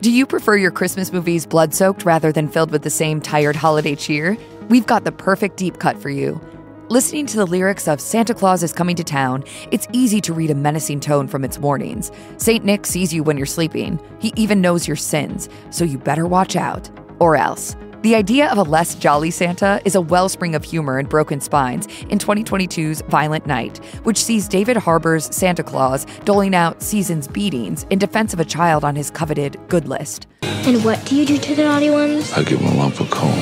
Do you prefer your Christmas movies blood soaked rather than filled with the same tired holiday cheer? We've got the perfect deep cut for you. Listening to the lyrics of Santa Claus is Coming to Town, it's easy to read a menacing tone from its warnings. St. Nick sees you when you're sleeping. He even knows your sins, so you better watch out. Or else. The idea of a less jolly Santa is a wellspring of humor and broken spines in 2022's Violent Night, which sees David Harbour's Santa Claus doling out season's beatings in defense of a child on his coveted good list. And what do you do to the naughty ones? I give them a lump of coal.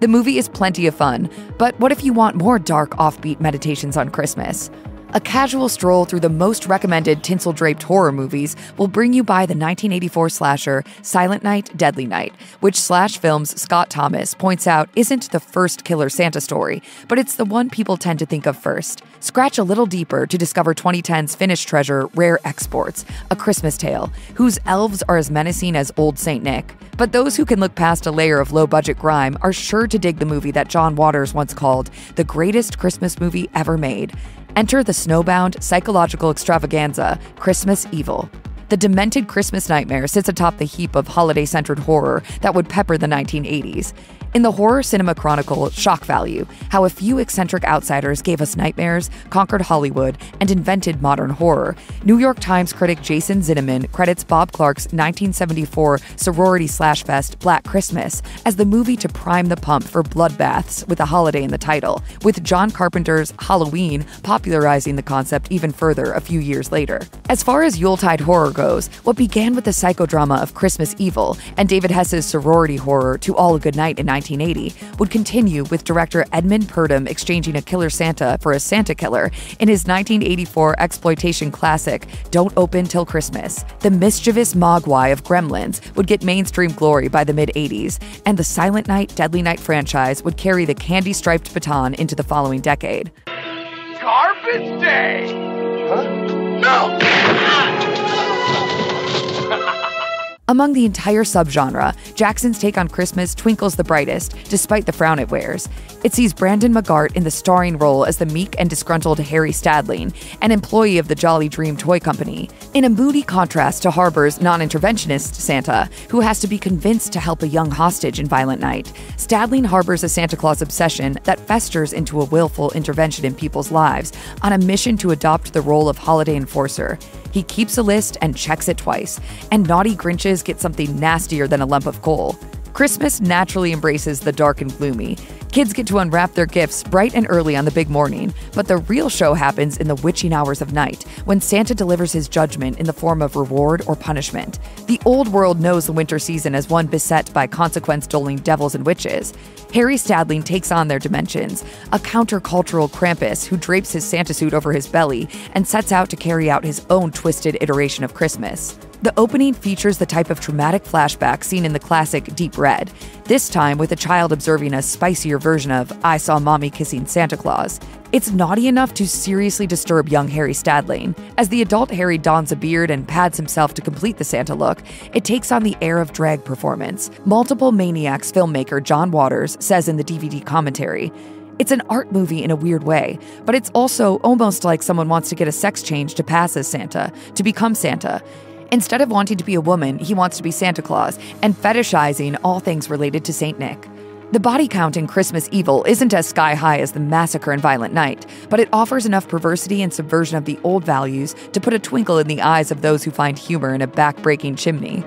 The movie is plenty of fun, but what if you want more dark, offbeat meditations on Christmas? A casual stroll through the most recommended tinsel draped horror movies will bring you by the 1984 slasher Silent Night, Deadly Night, which SlashFilm's Scott Thomas points out isn't the first killer Santa story, but it's the one people tend to think of first. Scratch a little deeper to discover 2010's Finnish treasure Rare Exports, a Christmas tale, whose elves are as menacing as Old St. Nick. But those who can look past a layer of low budget grime are sure to dig the movie that John Waters once called the greatest Christmas movie ever made. Enter the snowbound psychological extravaganza, Christmas Evil. The demented Christmas nightmare sits atop the heap of holiday centered horror that would pepper the 1980s. In the horror cinema chronicle Shock Value, how a few eccentric outsiders gave us nightmares, conquered Hollywood, and invented modern horror, New York Times critic Jason Zinoman credits Bob Clark's 1974 sorority slash fest Black Christmas as the movie to prime the pump for bloodbaths with a holiday in the title, with John Carpenter's Halloween popularizing the concept even further a few years later. As far as Yuletide horror goes, what began with the psychodrama of Christmas Evil and David Hess's sorority horror To All a Good Night in 1980 would continue with director Edmund Purdom exchanging a killer Santa for a Santa killer in his 1984 exploitation classic Don't Open Till Christmas. The mischievous Mogwai of Gremlins would get mainstream glory by the mid 80s, and the Silent Night, Deadly Night franchise would carry the candy striped baton into the following decade. Garbage Day! Huh? Among the entire subgenre, Jackson's take on Christmas twinkles the brightest, despite the frown it wears. It sees Brandon Maggart in the starring role as the meek and disgruntled Harry Stadling, an employee of the Jolly Dream Toy Company, in a moody contrast to Harbour's non interventionist Santa, who has to be convinced to help a young hostage in Violent Night. Stadling harbors a Santa Claus obsession that festers into a willful intervention in people's lives on a mission to adopt the role of holiday enforcer. He keeps a list and checks it twice, and naughty Grinches get something nastier than a lump of coal. Christmas naturally embraces the dark and gloomy. Kids get to unwrap their gifts bright and early on the big morning, but the real show happens in the witching hours of night, when Santa delivers his judgment in the form of reward or punishment. The old world knows the winter season as one beset by consequence doling devils and witches. Harry Stadling takes on their dimensions, a countercultural Krampus who drapes his Santa suit over his belly and sets out to carry out his own twisted iteration of Christmas. The opening features the type of traumatic flashback seen in the classic Deep Red, this time with a child observing a spicier version of I Saw Mommy Kissing Santa Claus. It's naughty enough to seriously disturb young Harry Stadling. As the adult Harry dons a beard and pads himself to complete the Santa look, it takes on the air of drag performance. Multiple Maniacs filmmaker John Waters says in the DVD commentary, it's an art movie in a weird way, but it's also almost like someone wants to get a sex change to pass as Santa, to become Santa. Instead of wanting to be a woman, he wants to be Santa Claus and fetishizing all things related to St. Nick. The body count in Christmas Evil isn't as sky high as the massacre in Violent Night, but it offers enough perversity and subversion of the old values to put a twinkle in the eyes of those who find humor in a back-breaking chimney.